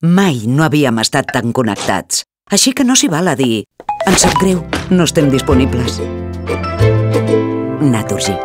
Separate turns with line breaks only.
Mai no havíem estat tan connectats, així que no s'hi val a dir «Em sap greu, no estem disponibles». Naturgy.